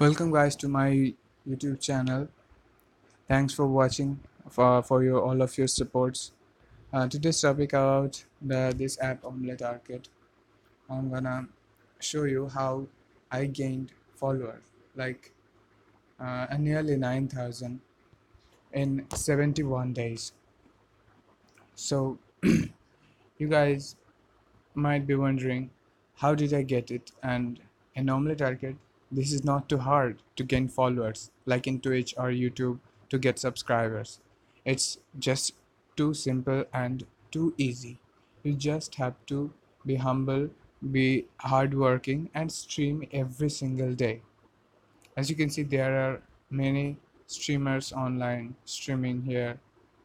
welcome guys to my youtube channel. Thanks for watching for for your all of your supports. Uh, today's topic about the this app Omlet Arcade. I'm gonna show you how i gained followers. Like uh, nearly 9000 in 71 days. So you guys might be wondering how did i get it? And in Omlet Arcade this is not too hard to gain followers like in twitch or youtube to get subscribers. It's just too simple and too easy. You just have to be humble be hardworking and stream every single day. As you can see there are many streamers online streaming here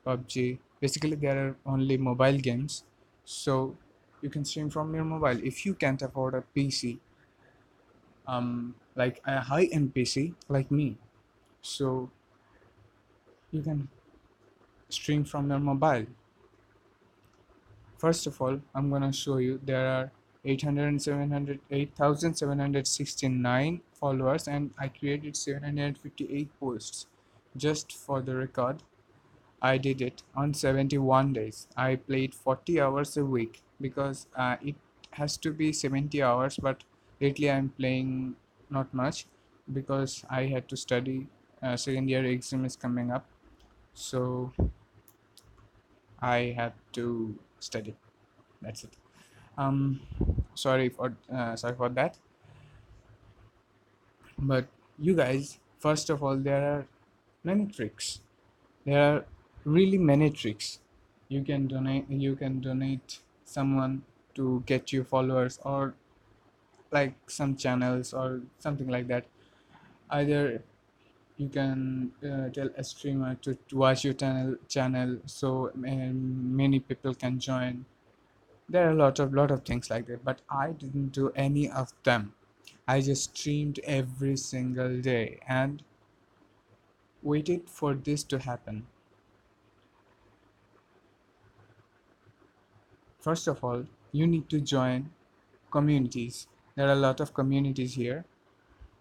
pubg basically there are only mobile games. So you can stream from your mobile if you can't afford a pc um like a high end pc like me. So you can stream from your mobile. First of all i'm gonna show you there are 800 and 700 8769 followers and i created 758 posts. Just for the record i did it on 71 days. I played 40 hours a week because uh, it has to be 70 hours but lately i'm playing not much because i had to study uh, second year exam is coming up. So i had to study. That's it. Um sorry for uh, sorry for that. But you guys first of all there are many tricks. There are really many tricks. You can donate you can donate someone to get you followers or like some channels or something like that. Either you can uh, tell a streamer to, to watch your channel channel so um, many people can join. There are a lot of lot of things like that but i didn't do any of them. I just streamed every single day and waited for this to happen. First of all you need to join communities there are a lot of communities here.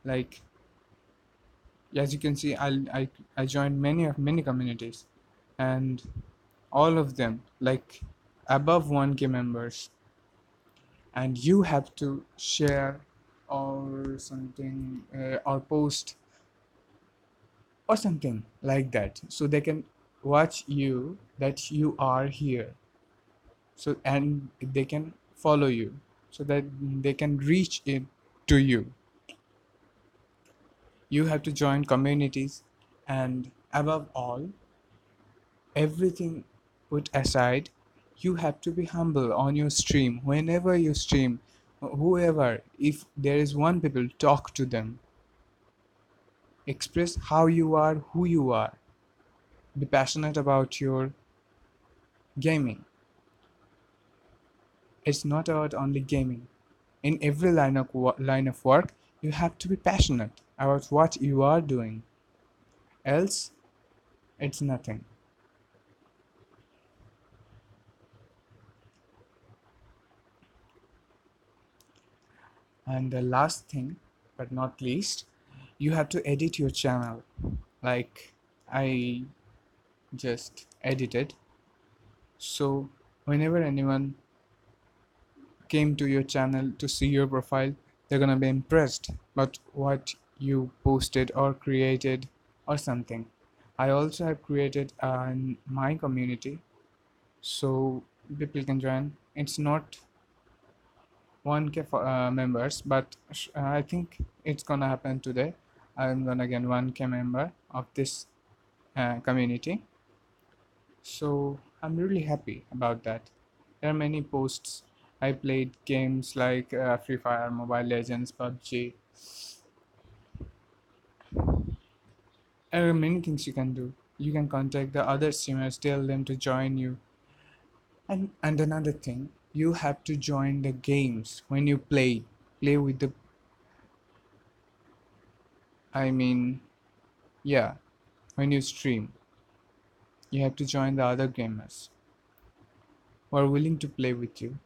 Like as you can see I, I i joined many of many communities. And all of them like above 1k members. And you have to share or something uh, or post or something like that. So they can watch you that you are here. So and they can follow you so that they can reach it to you. You have to join communities and above all everything put aside you have to be humble on your stream. Whenever you stream whoever if there is one people talk to them. Express how you are who you are. Be passionate about your gaming it's not about only gaming. In every line of line of work you have to be passionate about what you are doing. Else it's nothing. And the last thing but not least you have to edit your channel. Like i just edited. So whenever anyone came to your channel to see your profile they're gonna be impressed. But what you posted or created or something. I also have created uh, my community so people can join. It's not 1k for, uh, members but i think it's gonna happen today. I'm gonna get 1k member of this uh, community. So i'm really happy about that. There are many posts i played games like uh, free fire mobile legends pubg there are many things you can do. You can contact the other streamers tell them to join you. And and another thing you have to join the games when you play. Play with the i mean yeah when you stream. You have to join the other gamers who are willing to play with you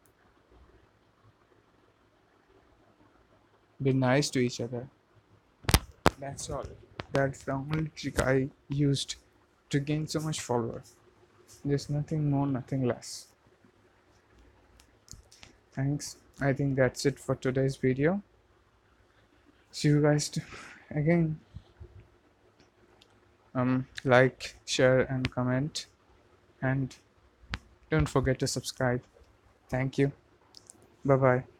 be nice to each other That's all. That's the only trick I used to gain so much follower. There's nothing more, nothing less. Thanks. I think that's it for today's video. See you guys t- again. Um, like, share, and comment, and don't forget to subscribe. Thank you. Bye bye.